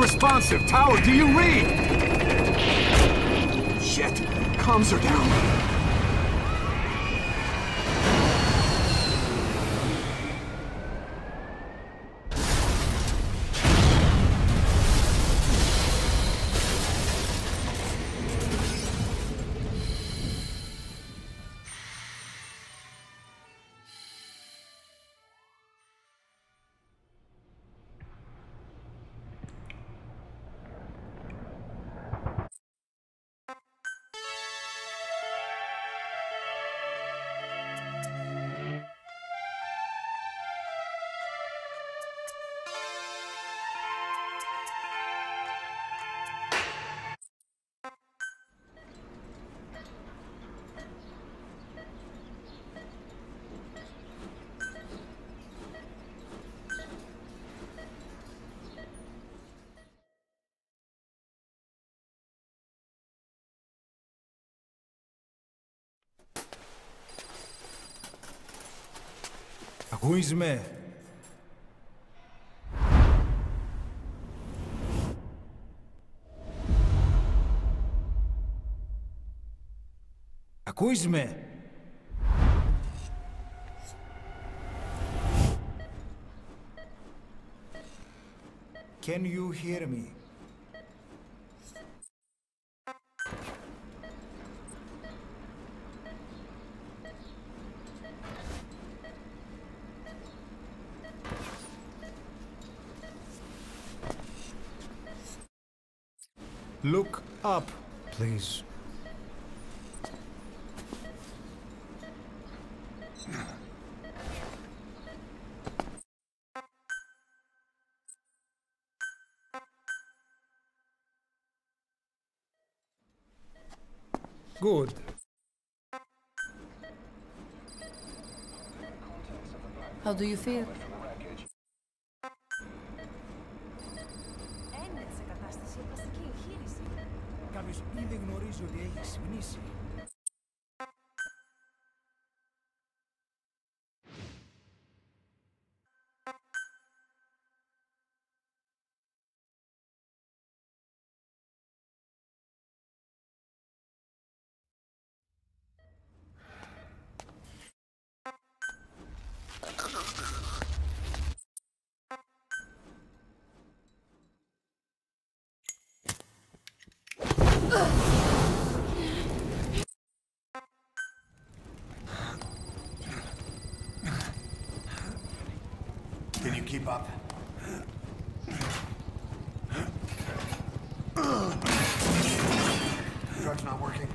Unresponsive. Tower, do you read? Shit. Comms are down. Who is me? हूं इसमें Can you hear me? Look up, please. Good. How do you feel? Keep up? Drug's not working.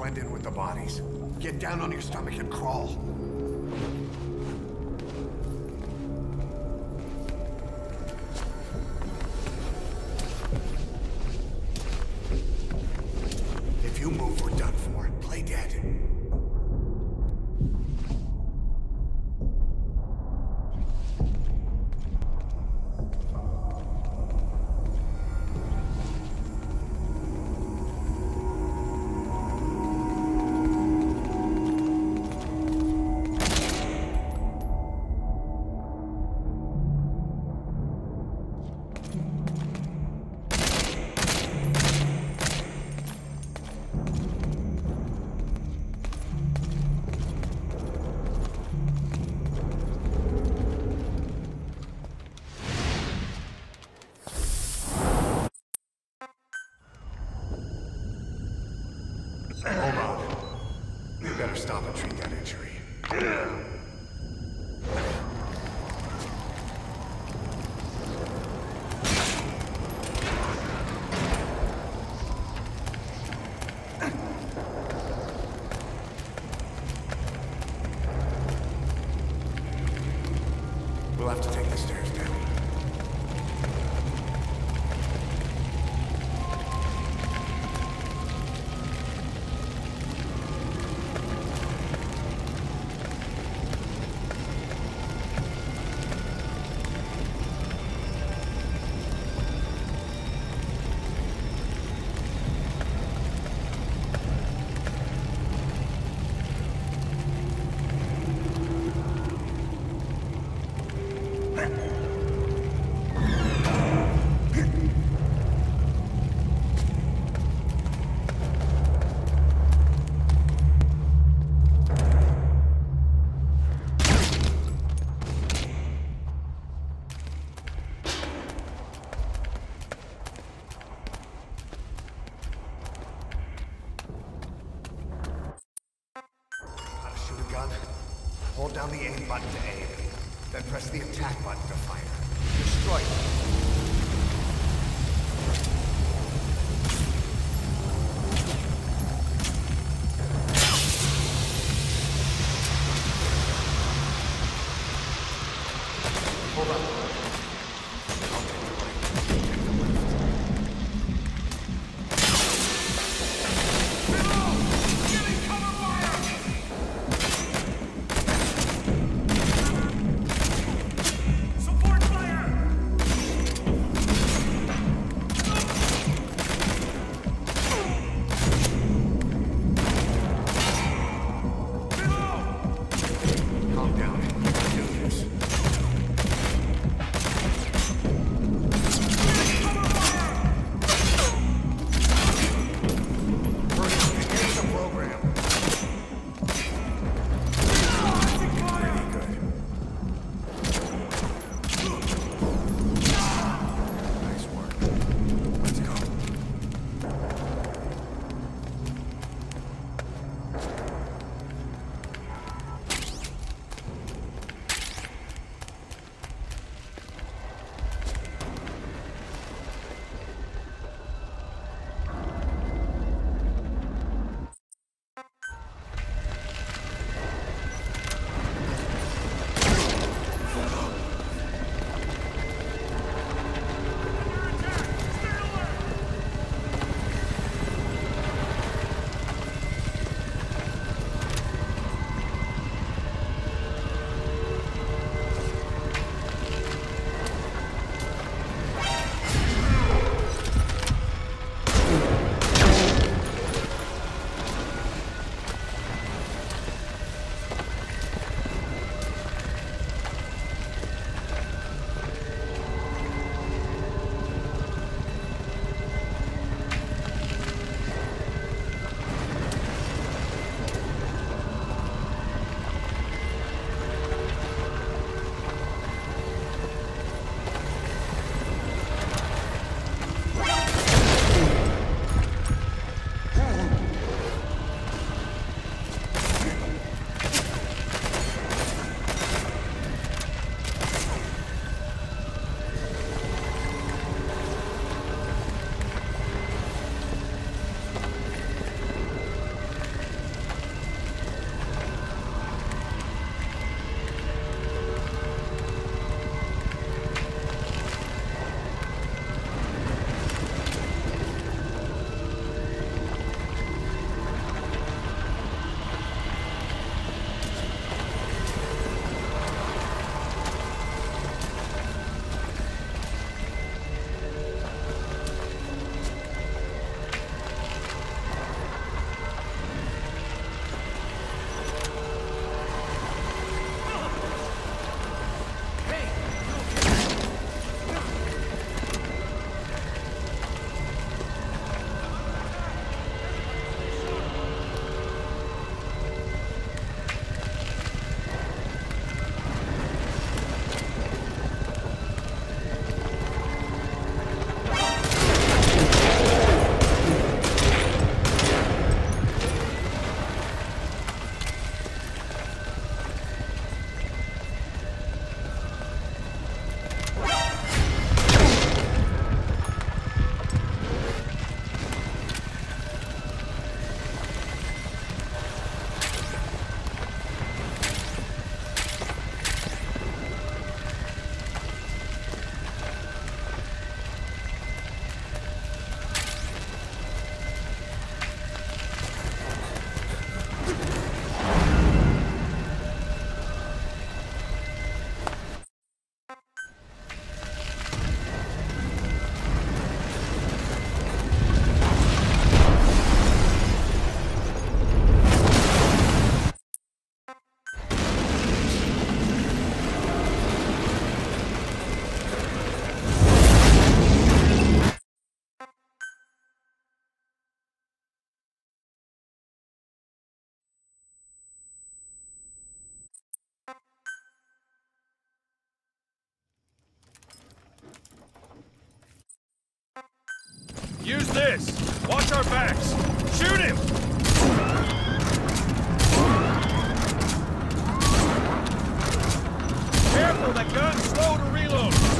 blend in with the bodies. Get down on your stomach and crawl. Have to take this down. Use this. Watch our backs. Shoot him! Careful, that gun's slow to reload.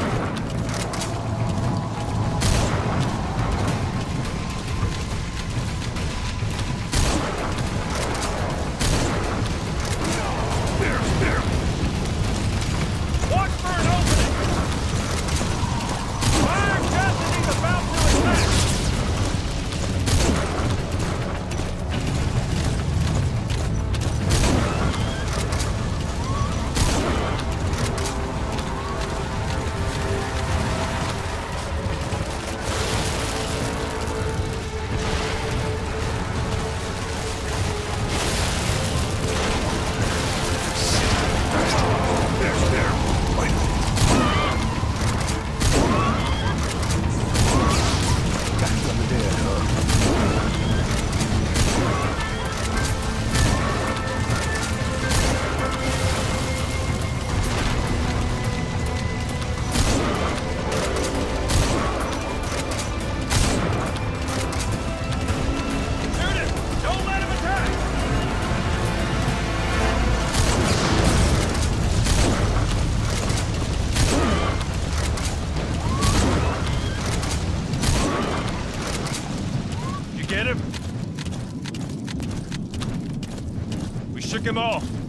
We shook him off.